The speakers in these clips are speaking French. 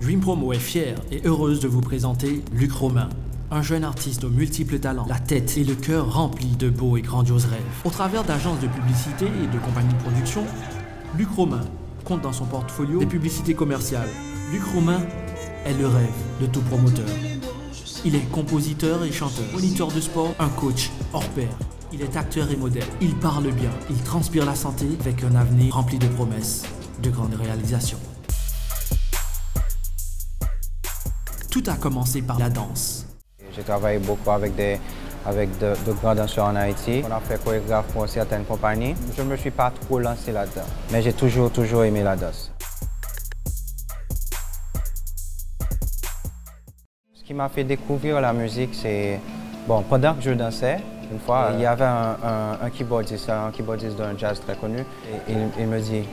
Dream Promo est fière et heureuse de vous présenter Luc Romain, un jeune artiste aux multiples talents, la tête et le cœur remplis de beaux et grandioses rêves. Au travers d'agences de publicité et de compagnies de production, Luc Romain compte dans son portfolio des publicités commerciales. Luc Romain est le rêve de tout promoteur. Il est compositeur et chanteur, moniteur de sport, un coach hors pair. Il est acteur et modèle. Il parle bien. Il transpire la santé avec un avenir rempli de promesses, de grandes réalisations. A commencé par la danse. J'ai travaillé beaucoup avec, des, avec de, grands danseurs en Haïti. On a fait chorégraphe pour certaines compagnies. Je ne me suis pas trop lancé là-dedans, mais j'ai toujours, toujours aimé la danse. Ce qui m'a fait découvrir la musique, c'est... Bon, pendant que je dansais, une fois, il y avait un, keyboardiste, un keyboardiste d'un jazz très connu, et il me dit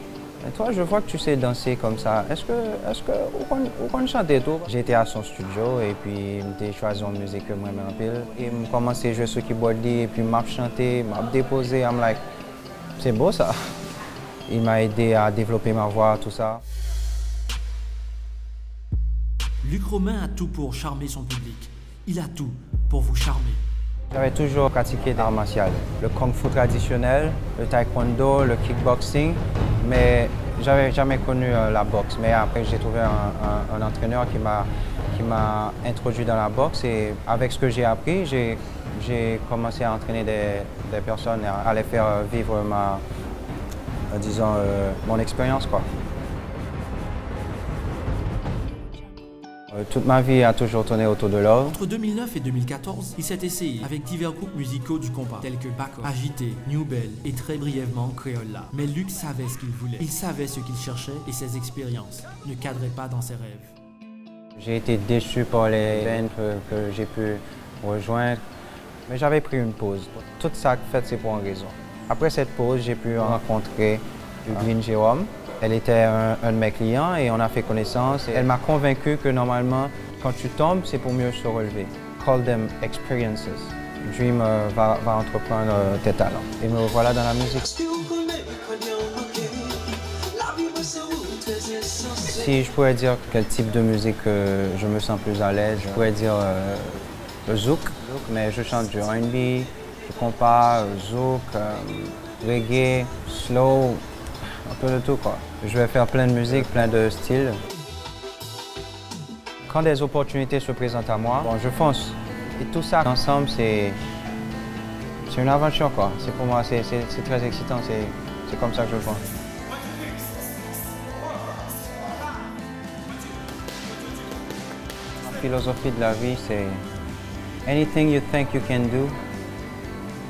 toi, je vois que tu sais danser comme ça. Est-ce que, est-ce que, où qu'on chante tout? J'étais à son studio et puis j'ai choisi une musique que moi j'aime pile. Et j'ai commencé à jouer sur keyboard et puis m'a chanté, m'a déposé. I'm like, c'est beau ça. Il m'a aidé à développer ma voix, tout ça. Luc Romain a tout pour charmer son public. Il a tout pour vous charmer. J'avais toujours pratiqué l'art martial, le kung-fu traditionnel, le taekwondo, le kickboxing, mais j'avais jamais connu euh, la boxe. Mais après, j'ai trouvé un, entraîneur qui m'a introduit dans la boxe et avec ce que j'ai appris, j'ai commencé à entraîner des, personnes et à les faire vivre ma, disons, euh, mon expérience. Euh, toute ma vie a toujours tourné autour de l'or. Entre 2009 et 2014, il s'est essayé avec divers groupes musicaux du compas, tels que Baco, Agité, New Bell et très brièvement Créola. Mais Luc savait ce qu'il voulait. Il savait ce qu'il cherchait et ses expériences ne cadraient pas dans ses rêves. J'ai été déçu par les bands que, j'ai pu rejoindre, mais j'avais pris une pause. Tout ça fait, c'est pour une raison. Après cette pause, j'ai pu rencontrer Green Jérôme, elle était un, de mes clients et on a fait connaissance. elle m'a convaincu que normalement, quand tu tombes, c'est pour mieux se relever. Call them experiences. Dream euh, va, entreprendre euh, tes talents. Et me voilà dans la musique. Si je pourrais dire quel type de musique euh, je me sens plus à l'aise, je pourrais dire le zouk, mais je chante du R&B, du compas, zouk, reggae, slow, un peu de tout quoi. Je vais faire plein de musique, plein de styles. Quand des opportunités se présentent à moi, bon, je fonce. Et tout ça ensemble, c'est une aventure quoi. C'est pour moi, c'est très excitant, c'est comme ça que je le vois. Ma philosophie de la vie, c'est anything you think you can do,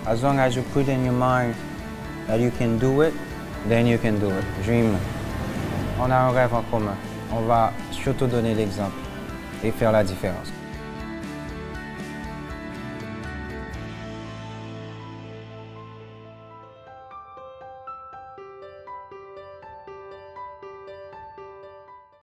as long as you put in your mind that you can do it, then you can do it. Dream. On a un rêve en commun. On va surtout donner l'exemple et faire la différence.